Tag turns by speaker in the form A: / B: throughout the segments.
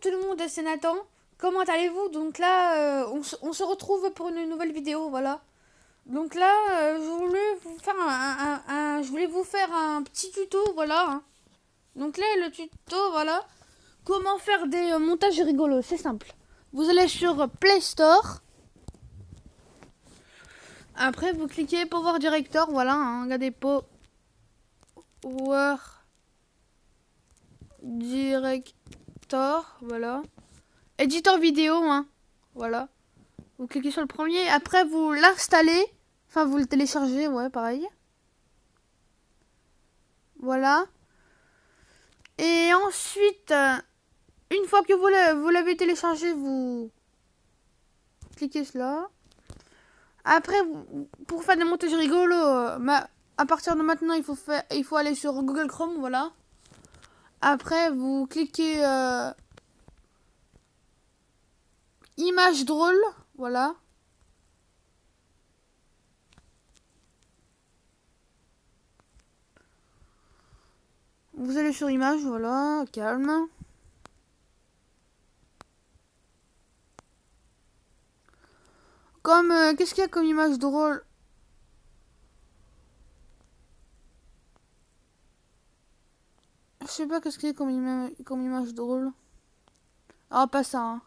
A: Tout le monde, c'est Nathan. Comment allez-vous? Donc là, euh, on, se, retrouve pour une nouvelle vidéo, voilà. Donc là, euh, je voulais vous faire un, je voulais vous faire un petit tuto, voilà. Hein. Donc là, le tuto, voilà. Comment faire des euh, montages rigolos, c'est simple. Vous allez sur Play Store. Après, vous cliquez Power Director, voilà. Hein, regardez Power Director, voilà. Éditeur vidéo, hein. Voilà. Vous cliquez sur le premier. Après, vous l'installez. Enfin, vous le téléchargez, ouais, pareil. Voilà. Et ensuite, euh, une fois que vous l'avez téléchargé, vous cliquez cela. Après, pour faire des montages rigolos, euh, à partir de maintenant, il faut, faire, il faut aller sur Google Chrome, voilà. Après, vous cliquez euh, image drôle, voilà. Vous allez sur image, voilà, calme. Comme, euh, qu'est-ce qu'il y a comme image drôle? Je sais pas qu'est-ce qu'il y a comme, comme image drôle. Ah, pas ça, hein.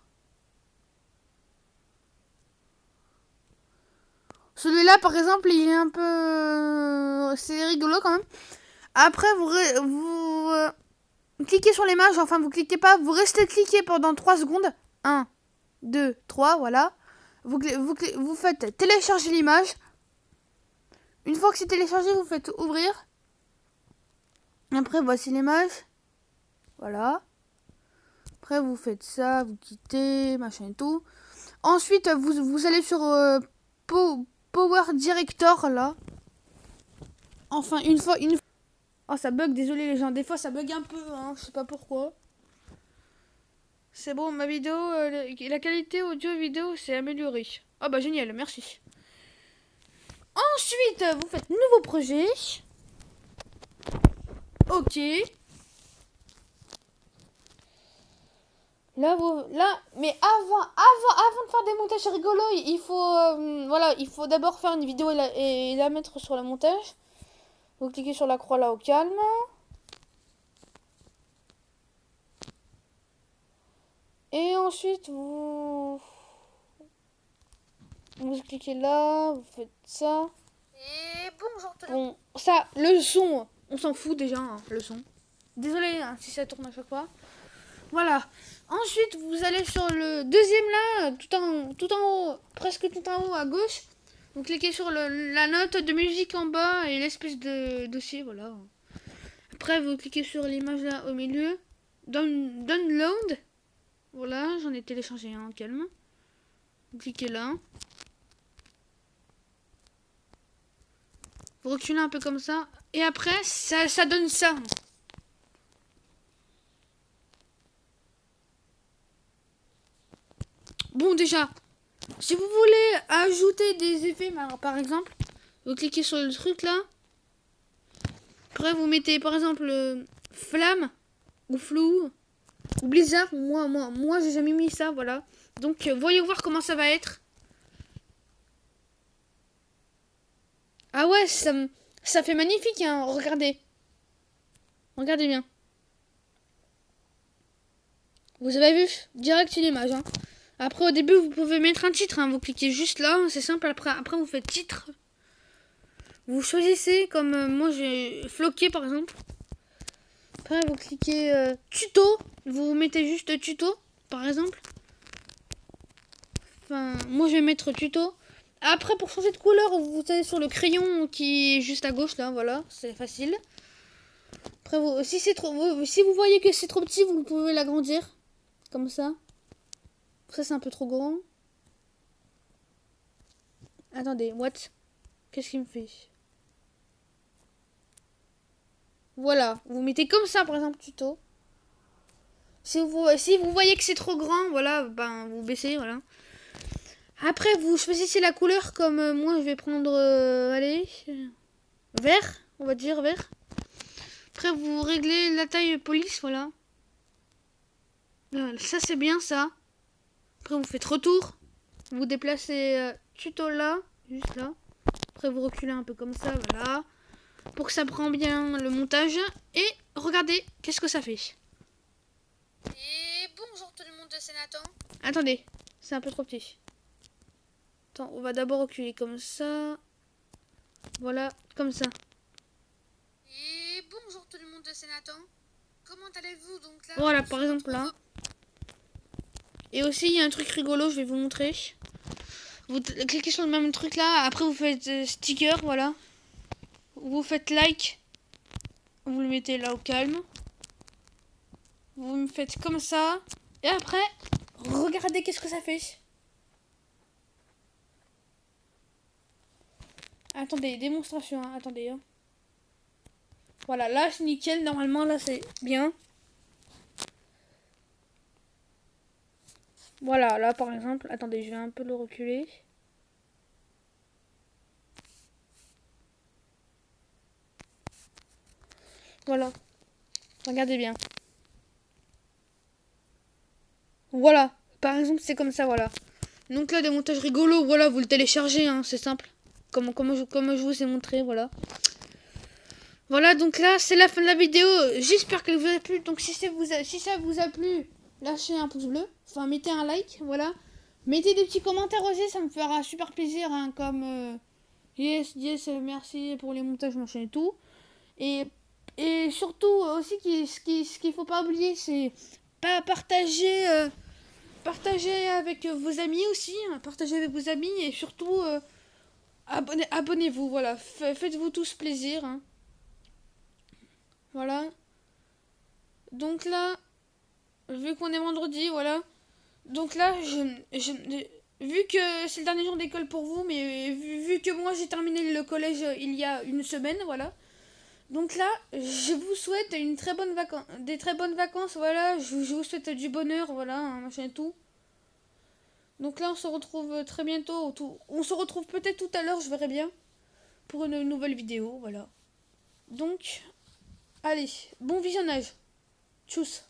A: Celui-là, par exemple, il est un peu... C'est rigolo quand même. Après, vous, vous euh, cliquez sur l'image. Enfin, vous cliquez pas. Vous restez cliqué pendant 3 secondes. 1, 2, 3, voilà. Vous, vous, vous faites télécharger l'image. Une fois que c'est téléchargé, vous faites ouvrir. Après, voici l'image. Voilà. Après, vous faites ça, vous quittez, machin et tout. Ensuite, vous, allez sur euh, Power Director, là. Enfin, une fois, une Oh, ça bug, désolé les gens. Des fois, ça bug un peu, hein. Je sais pas pourquoi. C'est bon, ma vidéo, euh, la qualité audio-vidéo s'est améliorée. Oh, bah génial, merci. Ensuite, vous faites nouveau projet. Ok. Là, vous, là, mais avant, avant, avant de faire des montages rigolos, il faut, euh, voilà, il faut d'abord faire une vidéo et la, et la, mettre sur le montage. Vous cliquez sur la croix là au calme. Et ensuite, vous, vous cliquez là, vous faites ça.
B: Et bonjour tout
A: le monde. Bon, ça, le son, on s'en fout déjà, hein, le son. Désolé hein, si ça tourne à chaque fois. Voilà. Ensuite, vous allez sur le deuxième là, tout en, tout en haut, presque tout en haut à gauche. Vous cliquez sur la note de musique en bas et l'espèce de dossier, voilà. Après, vous cliquez sur l'image là au milieu. download. Voilà, j'en ai téléchargé un, calme. Vous cliquez là. Vous reculez un peu comme ça. Et après, ça, ça donne ça. Bon, déjà, si vous voulez ajouter des effets, par exemple, vous cliquez sur le truc là. Après, vous mettez par exemple euh, flamme ou flou ou blizzard. Moi, moi, moi, j'ai jamais mis ça, voilà. Donc, euh, voyez voir comment ça va être. Ah ouais, ça, ça fait magnifique, hein. Regardez. Regardez bien. Vous avez vu? Direct une image, hein. Après, au début, vous pouvez mettre un titre. Hein. Vous cliquez juste là, c'est simple. Après, vous faites titre. Vous choisissez, comme euh, moi j'ai floqué par exemple. Après, vous cliquez euh, tuto. Vous mettez juste tuto, par exemple. Enfin, moi je vais mettre tuto. Après, pour changer de couleur, vous allez sur le crayon qui est juste à gauche là. Voilà, c'est facile. Après, vous, si, trop, si vous voyez que c'est trop petit, vous pouvez l'agrandir. Comme ça. Ça, c'est un peu trop grand. Attendez, what? Qu'est-ce qu'il me fait? Voilà, vous mettez comme ça, par exemple, tuto. Si vous, si vous voyez que c'est trop grand, voilà, ben, vous baissez, voilà. Après, vous choisissez la couleur, comme euh, moi, je vais prendre, euh, allez, vert, on va dire vert. Après, vous réglez la taille police, voilà. Là, ça c'est bien ça. Après vous faites retour. Vous déplacez euh, tuto là, juste là. Après vous reculez un peu comme ça, voilà. Pour que ça prend bien le montage. Et regardez, qu'est-ce que ça fait.
B: Et bonjour tout le monde, c'est Nathan.
A: Attendez, c'est un peu trop petit. Attends, on va d'abord reculer comme ça. Voilà, comme ça.
B: Et bonjour tout le monde, c'est Nathan. Comment allez-vous donc là?
A: Voilà, par exemple là. Et aussi, il y a un truc rigolo, je vais vous montrer. Vous cliquez sur le même truc là, après vous faites euh, sticker, voilà. Vous faites like. Vous le mettez là au calme. Vous me faites comme ça. Et après, regardez qu'est-ce que ça fait. Attendez, démonstration, hein, attendez. hein. Voilà, là c'est nickel, normalement là c'est bien. Voilà, là par exemple, attendez, je vais un peu le reculer. Voilà. Regardez bien. Voilà. Par exemple, c'est comme ça, voilà. Donc là, des montages rigolos, voilà, vous le téléchargez, hein, c'est simple. Comme, je, vous ai montré, voilà. Voilà, donc là, c'est la fin de la vidéo. J'espère qu'elle vous a plu. Donc si ça vous a, si ça vous a plu, lâchez un pouce bleu. Enfin, mettez un like, voilà. Mettez des petits commentaires aussi, ça me fera super plaisir, hein, comme... euh, yes, yes, merci pour les montages, machin et tout. Et, surtout, aussi, qui- ce qu'il ce faut pas oublier, c'est pas partager... euh, partager avec vos amis aussi, hein, partager avec vos amis et surtout... euh, abonnez- Abonnez-vous, voilà. Fa- Faites-vous tous plaisir. hein. Voilà. Donc là, vu qu'on est vendredi, voilà. Donc là, je, vu que c'est le dernier jour d'école pour vous, mais vu, vu que moi j'ai terminé le collège euh, il y a une semaine, voilà. Donc là, je vous souhaite une très bonne vacances, des très bonnes vacances, voilà. Je, je vous souhaite du bonheur, voilà, machin et tout. Donc là, on se retrouve très bientôt. On se retrouve peut-être tout à l'heure, je verrai bien, pour une nouvelle vidéo, voilà. Donc, allez, bon visionnage. Tchuss.